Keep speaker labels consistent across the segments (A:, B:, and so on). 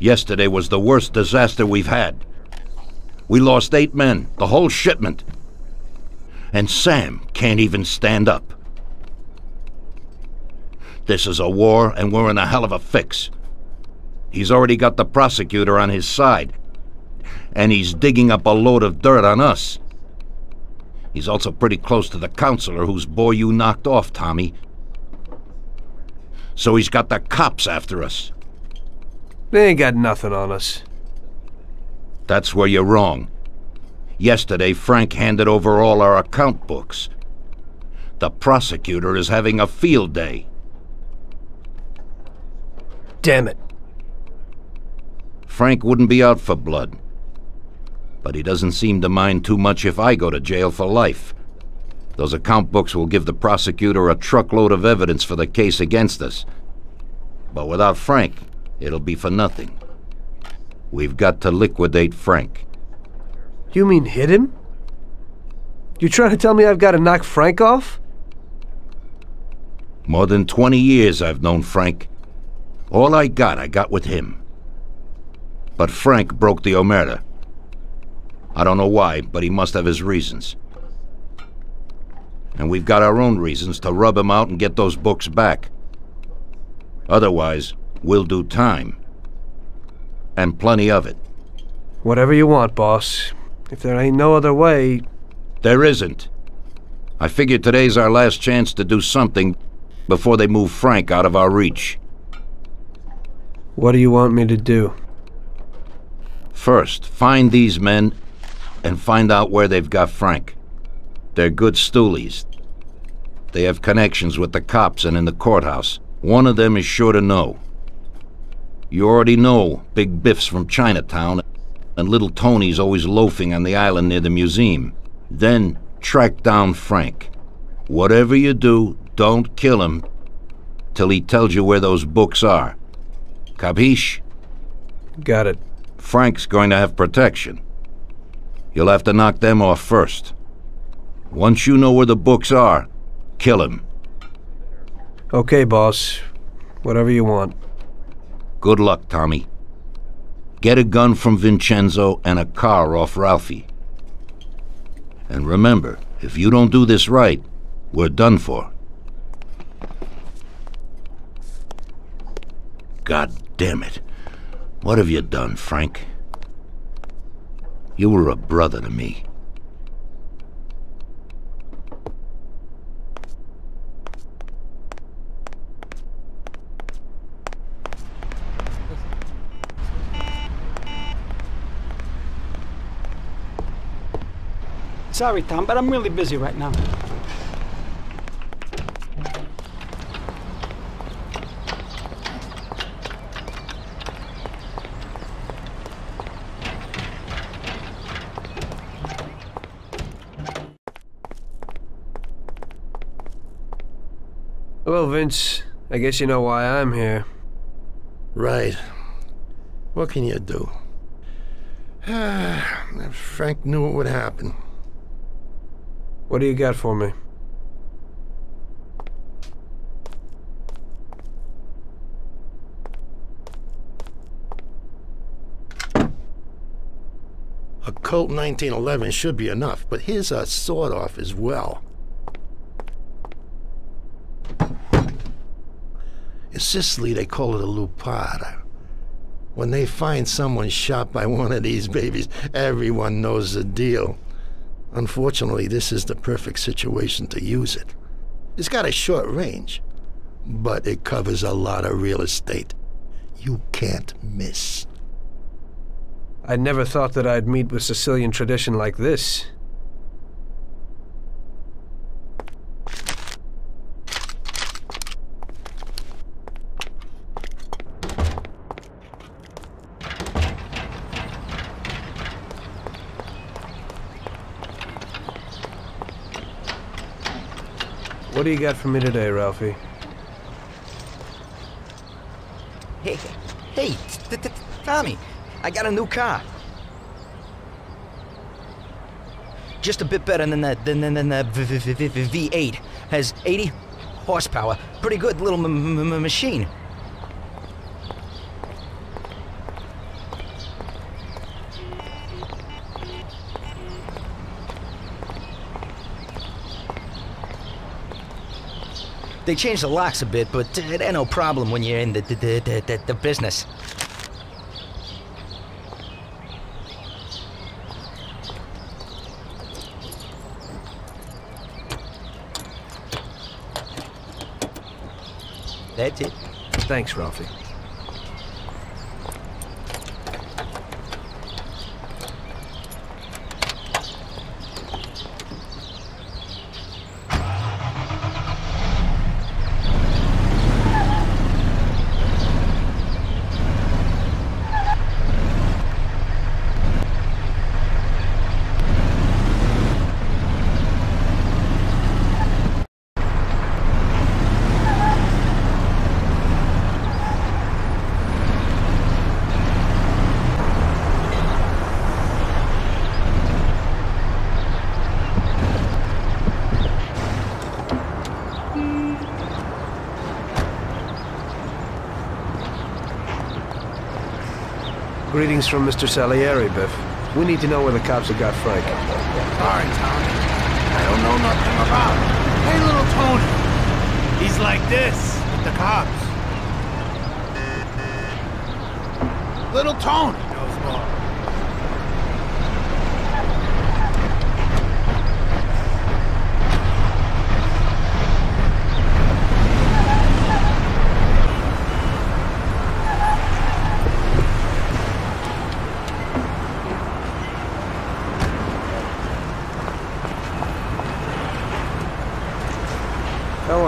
A: Yesterday was the worst disaster we've had. We lost eight men, the whole shipment. And Sam can't even stand up. This is a war, and we're in a hell of a fix. He's already got the prosecutor on his side, and he's digging up a load of dirt on us. He's also pretty close to the counselor whose boy you knocked off, Tommy. So he's got the cops after us.
B: They ain't got nothing on us.
A: That's where you're wrong. Yesterday, Frank handed over all our account books. The prosecutor is having a field day.
B: Damn it.
A: Frank wouldn't be out for blood. But he doesn't seem to mind too much if I go to jail for life. Those account books will give the prosecutor a truckload of evidence for the case against us. But without Frank, it'll be for nothing. We've got to liquidate Frank.
B: You mean hit him? You trying to tell me I've got to knock Frank off?
A: More than 20 years I've known Frank. All I got, I got with him. But Frank broke the Omerta. I don't know why, but he must have his reasons. And we've got our own reasons to rub him out and get those books back. Otherwise, we'll do time. And plenty of it.
B: Whatever you want, boss. If there ain't no other way...
A: There isn't. I figure today's our last chance to do something before they move Frank out of our reach.
B: What do you want me to do?
A: First, find these men and find out where they've got Frank. They're good stoolies. They have connections with the cops and in the courthouse. One of them is sure to know. You already know Big Biff's from Chinatown, and Little Tony's always loafing on the island near the museum. Then track down Frank. Whatever you do, don't kill him till he tells you where those books are. Capiche?
B: Got it.
A: Frank's going to have protection. You'll have to knock them off first. Once you know where the books are, kill him.
B: Okay, boss. Whatever you want.
A: Good luck, Tommy. Get a gun from Vincenzo and a car off Ralphie. And remember, if you don't do this right, we're done for. God damn it. What have you done, Frank? You were a brother to me.
C: Sorry, Tom, but I'm really busy right now.
B: Well, Vince, I guess you know why I'm here.
D: Right. What can you do? if Frank knew what would happen.
B: What do you got for me?
D: A Colt 1911 should be enough, but here's a sawed-off as well. In Sicily, they call it a lupara. When they find someone shot by one of these babies, everyone knows the deal. Unfortunately, this is the perfect situation to use it. It's got a short range, but it covers a lot of real estate. You can't miss.
B: I never thought that I'd meet with Sicilian tradition like this. Do you got for me today, Ralphie?
E: Hey, hey, t- t- Tommy, I got a new car. Just a bit better than that than than, than the v- v- v- v- V8. Has 80 horsepower. Pretty good little machine. They changed the locks a bit, but uh, it ain't no problem when you're in the, the, the, the, the business. That's it.
B: Thanks, Ralphie. Greetings from Mr. Salieri, Biff. We need to know where the cops have got Frank.
F: Sorry, Tony. I don't know nothing about him. Hey, little Tony. He's like this with the cops. Little Tony knows more.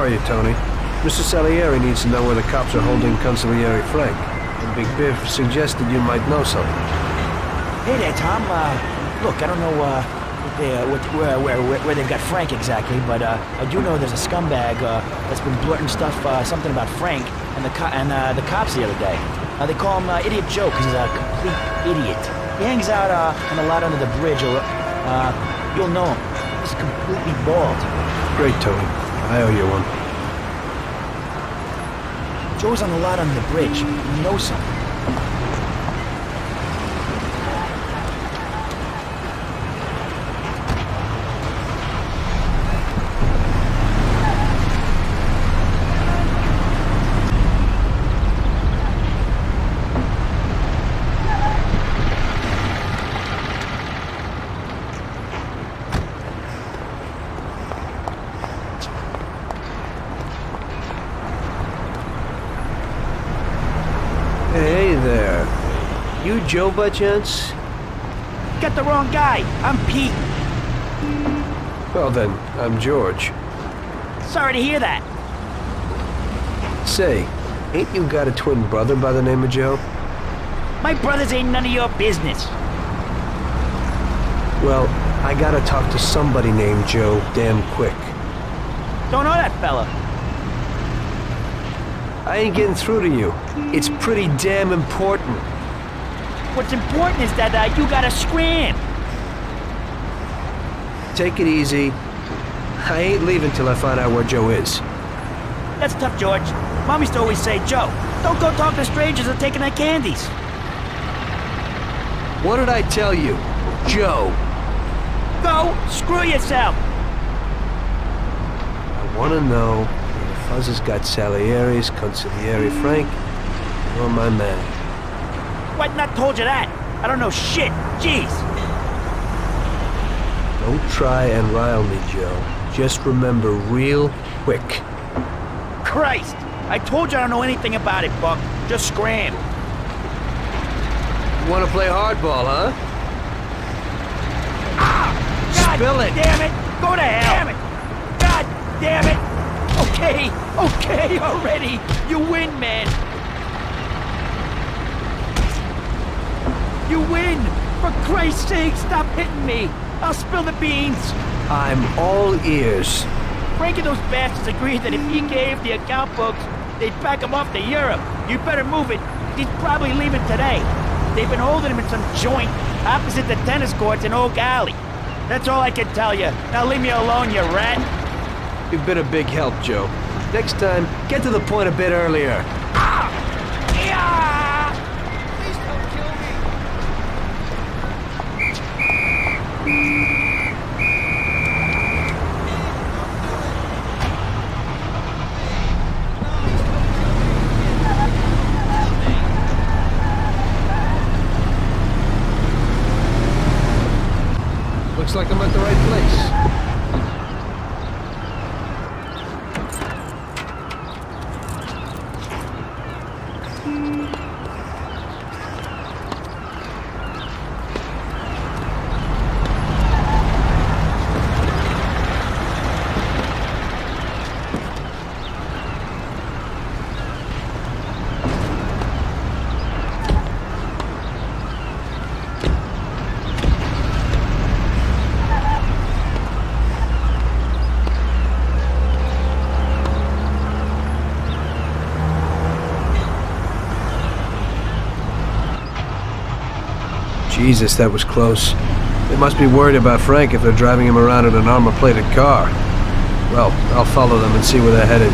B: Are you, Tony? Mr. Salieri needs to know where the cops are holding Consigliere Frank. And Big Biff suggested you might know something.
G: Hey there, Tom. Uh, look, I don't know uh, what they, uh, what, where, where, where, where they've got Frank exactly, but uh, I do know there's a scumbag uh, that's been blurting stuff, uh, something about Frank and the co- and uh, the cops the other day. Uh, they call him uh, Idiot Joe because he's a complete idiot. He hangs out uh, on a lot under the bridge. Or, uh, you'll know him. He's completely bald.
B: Great, Tony. I owe you one.
G: Joe's on the lot on the bridge. He knows something.
B: Hey there. You Joe by chance?
G: Got the wrong guy. I'm Pete.
B: Well then, I'm George.
G: Sorry to hear that.
B: Say, ain't you got a twin brother by the name of Joe?
G: My brothers ain't none of your business.
B: Well, I gotta talk to somebody named Joe damn quick.
G: Don't know that fella.
B: I ain't getting through to you. It's pretty damn important.
G: What's important is that uh, you gotta scram.
B: Take it easy. I ain't leaving till I find out where Joe is.
G: That's tough, George. Mom used to always say, Joe, don't go talk to strangers or taking their candies.
B: What did I tell you? Joe.
G: Go screw yourself.
B: I wanna know where the fuzz has got Salieri's, Consigliere Frank, or my man.
G: What? Not told you that. I don't know shit. Jeez.
B: Don't try and rile me, Joe. Just remember real quick.
G: Christ. I told you I don't know anything about it, Buck. Just scram.
B: You wanna play hardball, huh?
G: God
B: Spill it.
G: damn it. Go to hell. Damn it. God damn it. Okay. Okay already. You win, man. You win. For Christ's sake, stop hitting me. I'll spill the beans.
B: I'm all ears.
G: Frank and those bastards agreed that if he gave the account books, they'd back him off to Europe. You better move it. He's probably leaving today. They've been holding him in some joint opposite the tennis courts in Oak Alley. That's all I can tell you. Now leave me alone, you rat.
B: You've been a big help, Joe. Next time, get to the point a bit earlier. Looks like I'm at the right place. Jesus, that was close. They must be worried about Frank if they're driving him around in an armor-plated car. Well, I'll follow them and see where they're headed.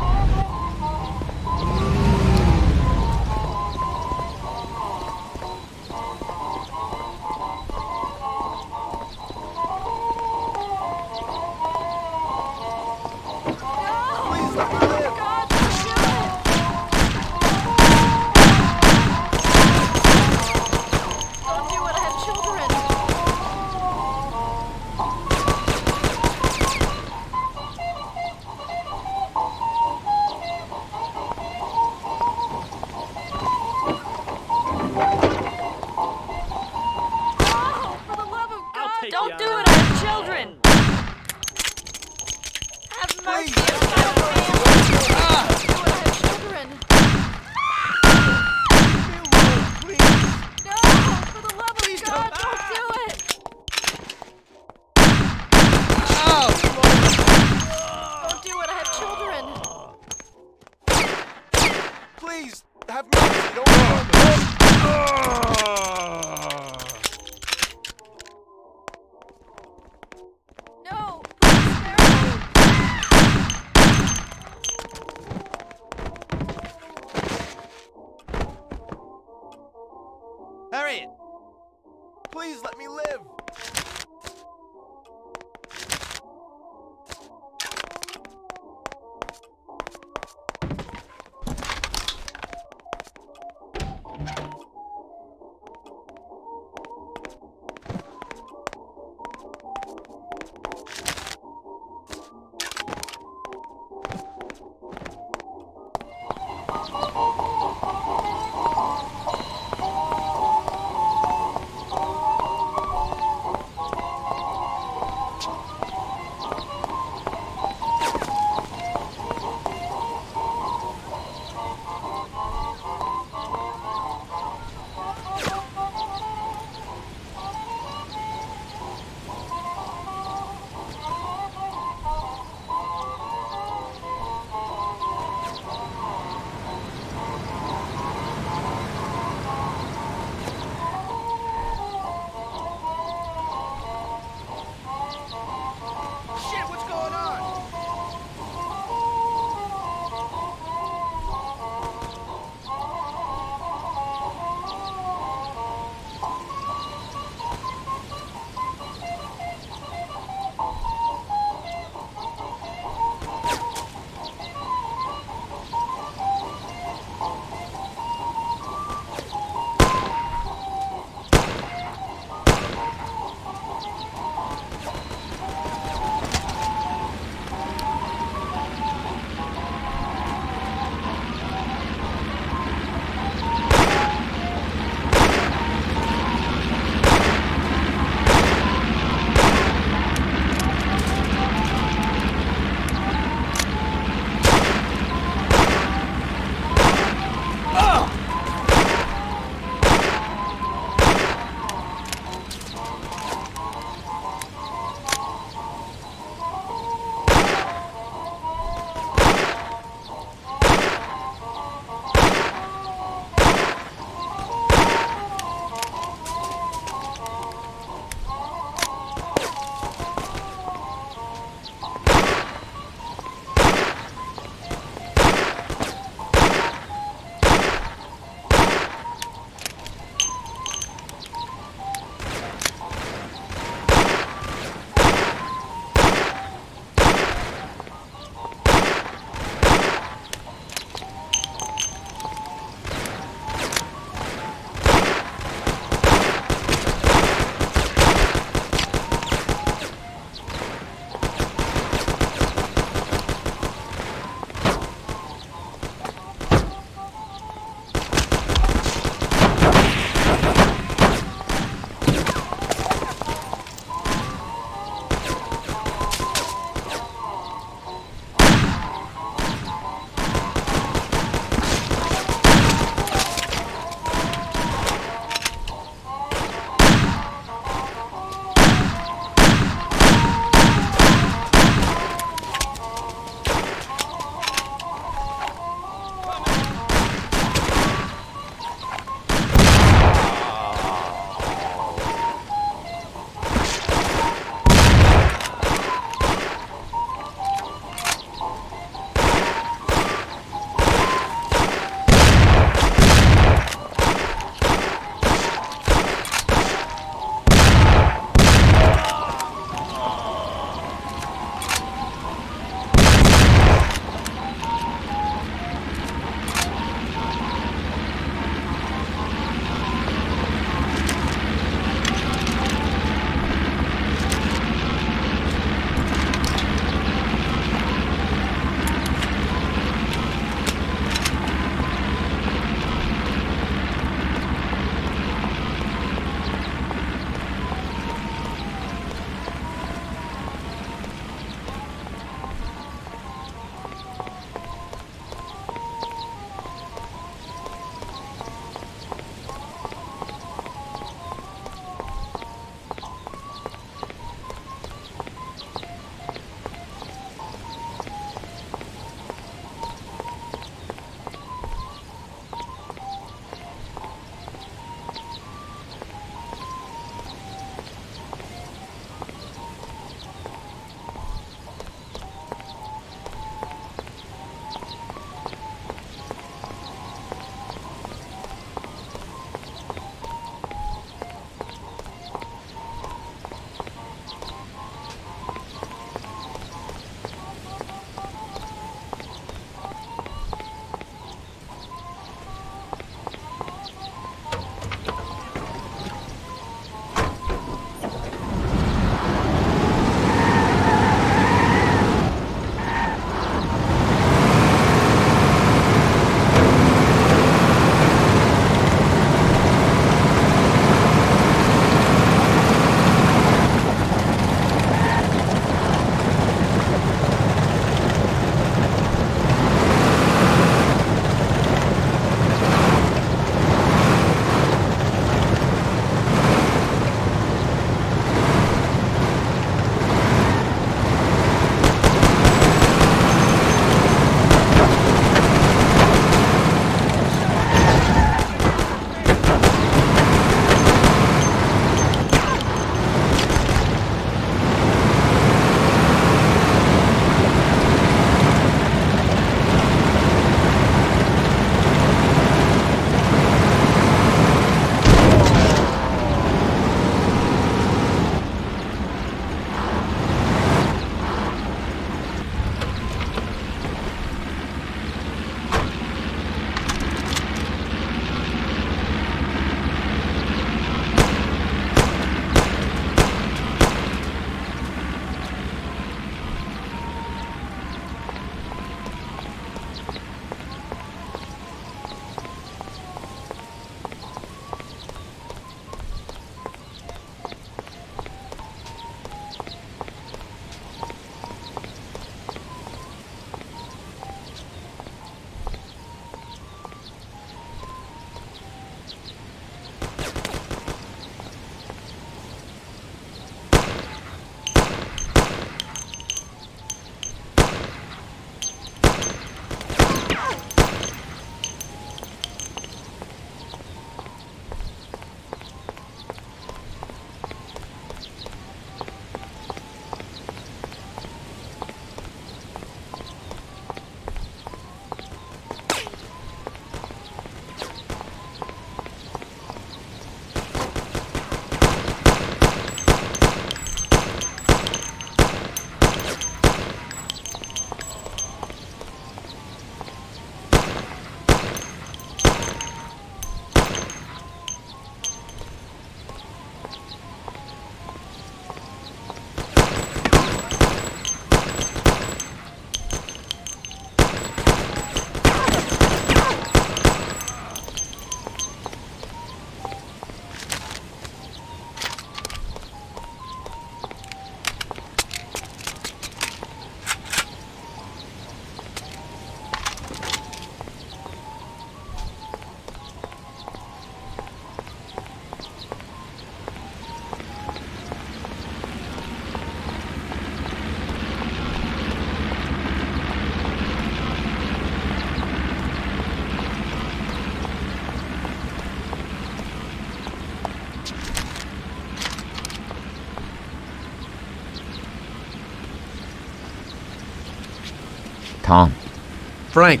B: Frank,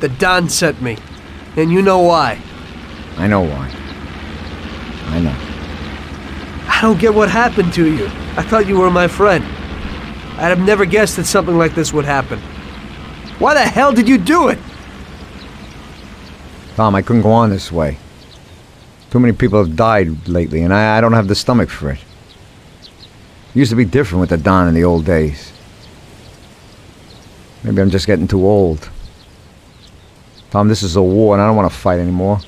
B: the Don sent me. And you know why.
H: I know why. I know.
B: I don't get what happened to you. I thought you were my friend. I'd have never guessed that something like this would happen. Why the hell did you do it?
H: Tom, I couldn't go on this way. Too many people have died lately, and I, I don't have the stomach for it. It used to be different with the Don in the old days. Maybe I'm just getting too old. Tom, this is a war, and I don't want to fight anymore.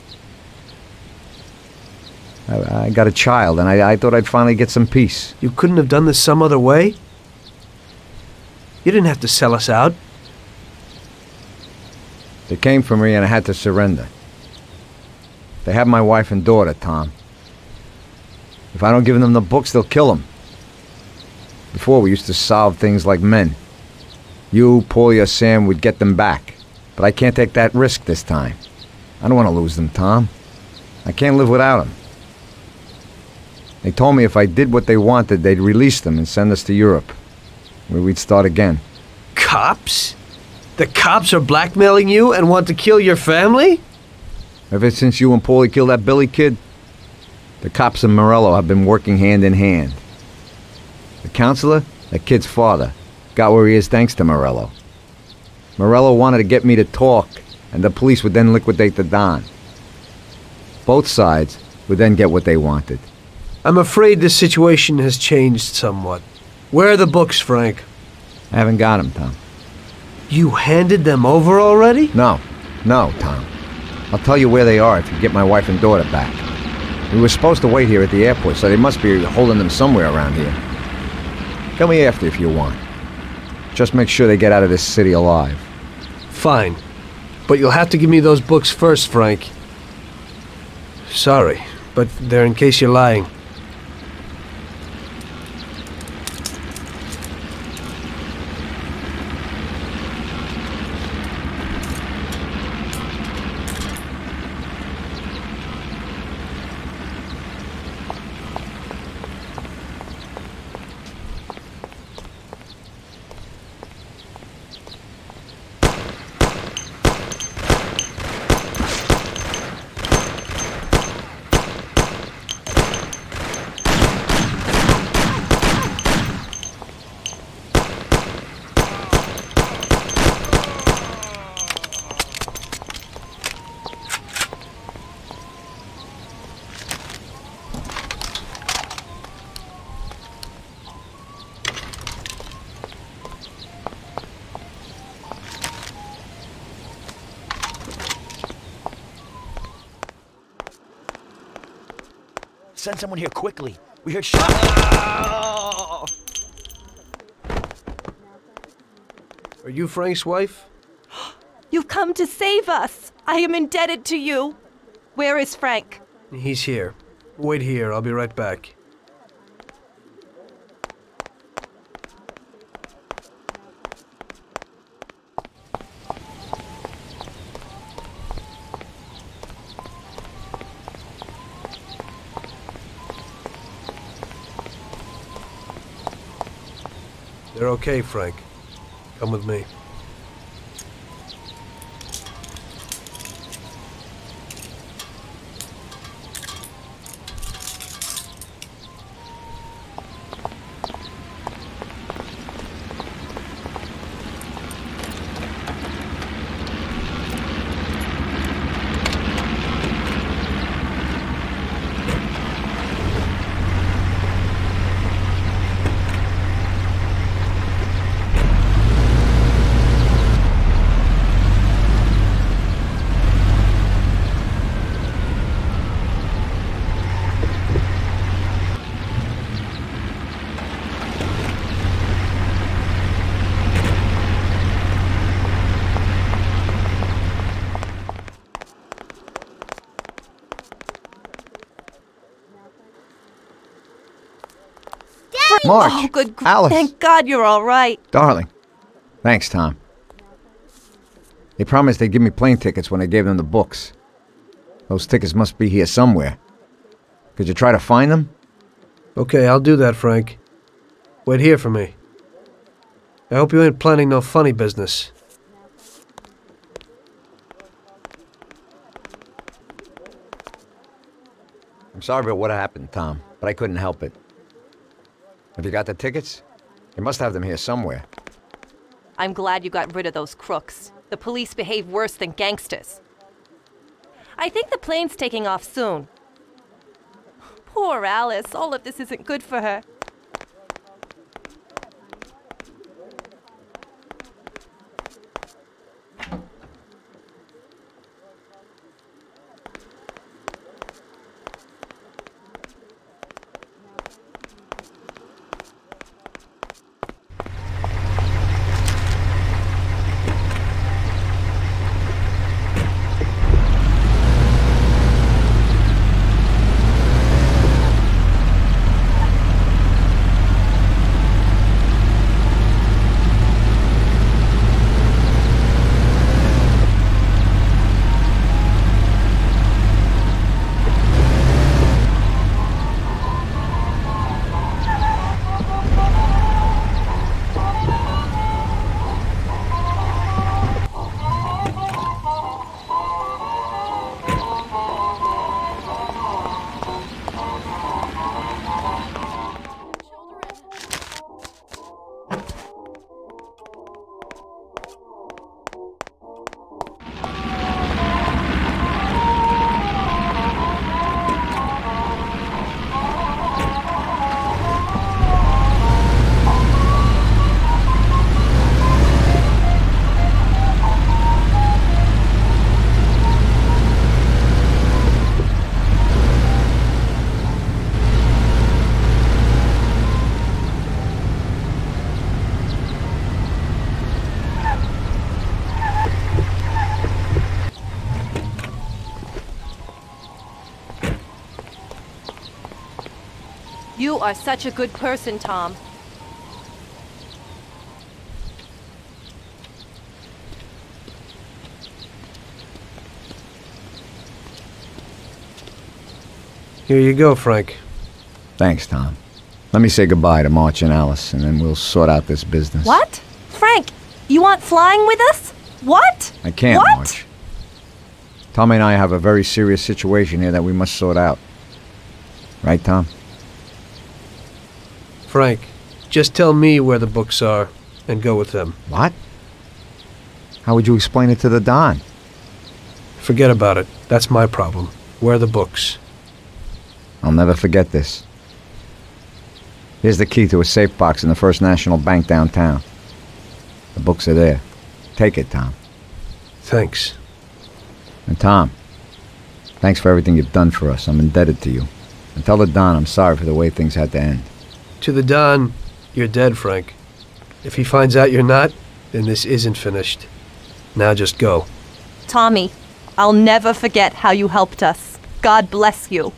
H: I, I got a child, and I, I thought I'd finally get some peace.
B: You couldn't have done this some other way? You didn't have to sell us out.
H: They came for me, and I had to surrender. They have my wife and daughter, Tom. If I don't give them the books, they'll kill them. Before, we used to solve things like men. You, Paulie, or Sam would get them back. But I can't take that risk this time. I don't want to lose them, Tom. I can't live without them. They told me if I did what they wanted, they'd release them and send us to Europe, where we'd start again.
B: Cops? The cops are blackmailing you and want to kill your family?
H: Ever since you and Paulie killed that Billy kid, the cops and Morello have been working hand in hand. The counselor, that kid's father, got where he is thanks to Morello. Morello wanted to get me to talk, and the police would then liquidate the Don. Both sides would then get what they wanted.
B: I'm afraid this situation has changed somewhat. Where are the books, Frank?
H: I haven't got them, Tom.
B: You handed them over already?
H: No, no, Tom. I'll tell you where they are if you get my wife and daughter back. We were supposed to wait here at the airport, so they must be holding them somewhere around here. Tell me after if you want. Just make sure they get out of this city alive.
B: Fine. But you'll have to give me those books first, Frank. Sorry, but they're in case you're lying.
G: Send someone here quickly. We heard shots. Oh!
B: Are you Frank's wife?
I: You've come to save us. I am indebted to you. Where is Frank?
B: He's here. Wait here, I'll be right back. They're okay, Frank. Come with me.
I: Oh, good.
H: Alice.
I: Thank God you're all right.
H: Darling. Thanks, Tom. They promised they'd give me plane tickets when I gave them the books. Those tickets must be here somewhere. Could you try to find them?
B: Okay, I'll do that, Frank. Wait here for me. I hope you ain't planning no funny business.
H: I'm sorry about what happened, Tom, but I couldn't help it. Have you got the tickets? You must have them here somewhere.
I: I'm glad you got rid of those crooks. The police behave worse than gangsters. I think the plane's taking off soon. Poor Alice, all of this isn't good for her. You are such a good person, Tom.
B: Here you go, Frank.
H: Thanks, Tom. Let me say goodbye to March and Alice, and then we'll sort out this business.
I: What? Frank, you want flying with us? What?
H: I can't,
I: What?
H: March. Tommy and I have a very serious situation here that we must sort out. Right, Tom?
B: Frank, just tell me where the books are and go with them.
H: What? How would you explain it to the Don?
B: Forget about it. That's my problem. Where are the books?
H: I'll never forget this. Here's the key to a safe box in the First National Bank downtown. The books are there. Take it, Tom.
B: Thanks.
H: And Tom, thanks for everything you've done for us. I'm indebted to you. And tell the Don I'm sorry for the way things had to end.
B: To the Don, you're dead, Frank. If he finds out you're not, then this isn't finished. Now just go.
I: Tommy, I'll never forget how you helped us. God bless you.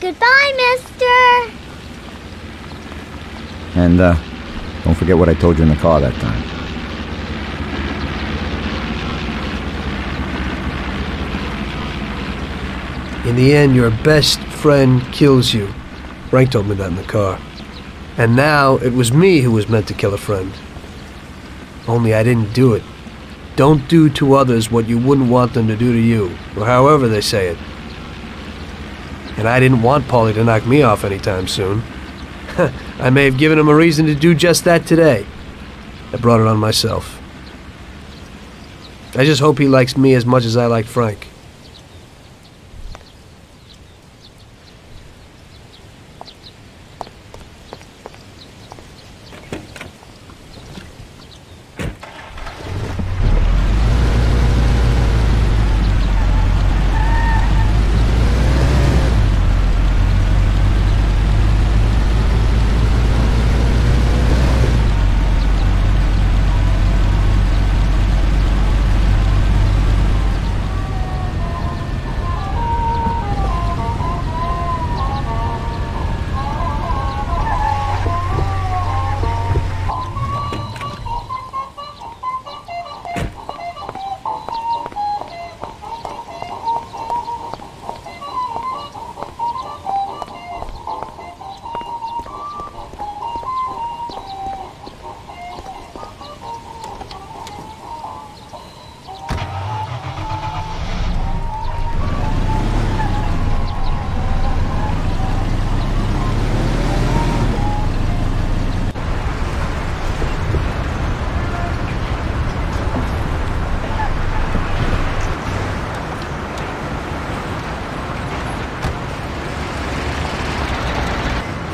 J: Goodbye, mister.
H: And, uh, don't forget what I told you in the car that time.
B: In the end, your best friend kills you. Frank told me that in the car. And now it was me who was meant to kill a friend. Only I didn't do it. Don't do to others what you wouldn't want them to do to you, or however they say it. And I didn't want Paulie to knock me off anytime soon. I may have given him a reason to do just that today. I brought it on myself. I just hope he likes me as much as I like Frank.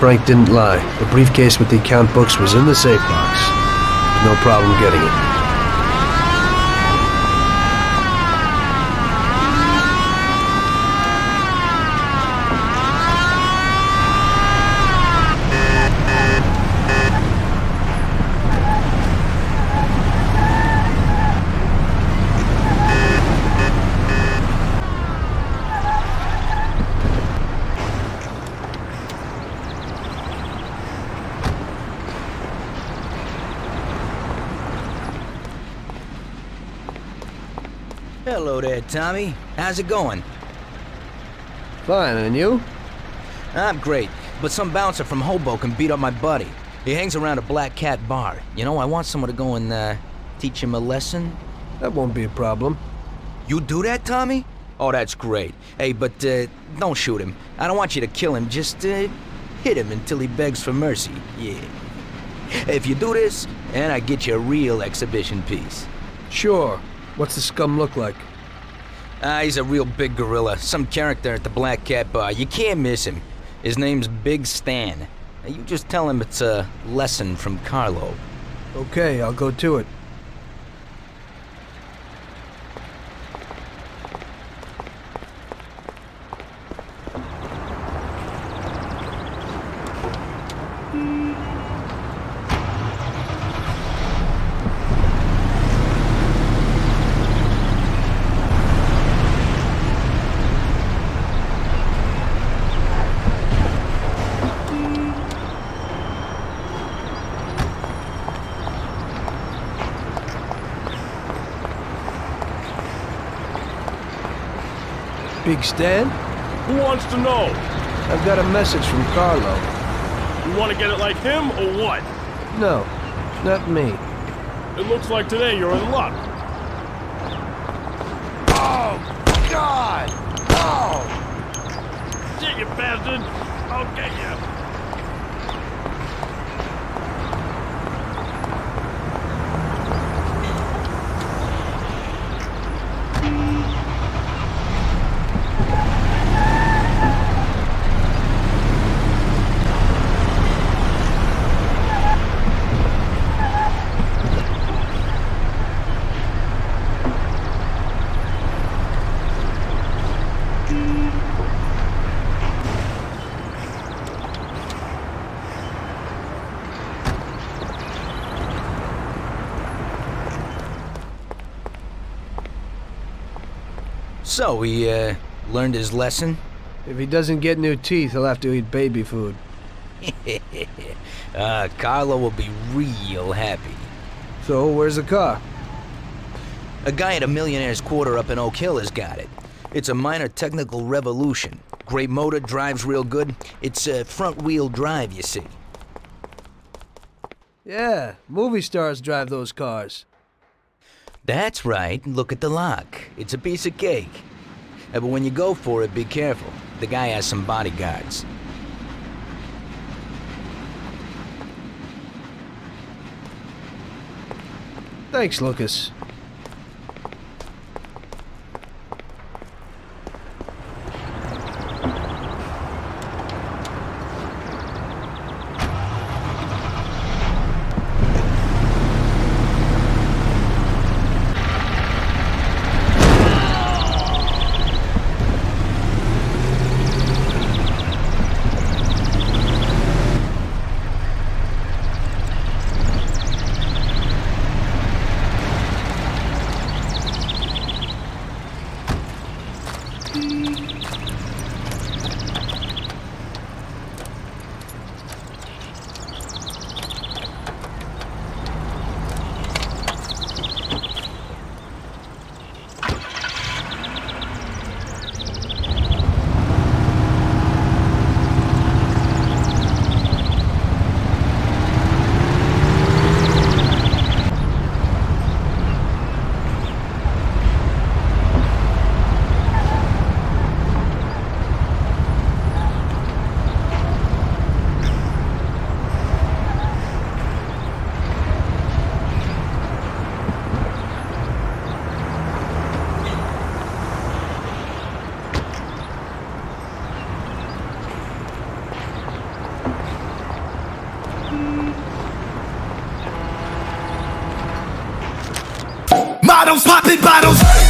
B: Frank didn't lie. The briefcase with the account books was in the safe box. No problem getting it.
E: Hello there, Tommy. How's it going?
B: Fine, and you?
E: I'm great, but some bouncer from Hoboken beat up my buddy. He hangs around a Black Cat bar. You know, I want someone to go and, uh, teach him a lesson.
B: That won't be a problem.
E: You do that, Tommy? Oh, that's great. Hey, but, uh, don't shoot him. I don't want you to kill him. Just, uh, hit him until he begs for mercy. Yeah. If you do this, and I get you a real exhibition piece.
B: Sure. What's the scum look like?
E: Ah, he's a real big gorilla. Some character at the Black Cat Bar. You can't miss him. His name's Big Stan. You just tell him it's a lesson from Carlo.
B: Okay, I'll go to it. Big Stan?
K: Who wants to know?
B: I've got a message from Carlo.
K: You want to get it like him or what?
B: No, not me.
K: It looks like today you're in luck. Oh, God! Oh! Shit, you bastard! I'll get you!
E: So, he, uh, learned his lesson?
B: If he doesn't get new teeth, he'll have to eat baby food.
E: uh, Carlo will be real happy.
B: So, where's the car?
E: A guy at a millionaire's quarter up in Oak Hill has got it. It's a minor technical revolution. Great motor, drives real good. It's uh, front-wheel drive, you see.
B: Yeah, movie stars drive those cars.
E: That's right. Look at the lock. It's a piece of cake. Uh, but when you go for it, be careful. The guy has some bodyguards.
B: Thanks, Lucas.
L: Popping bottles.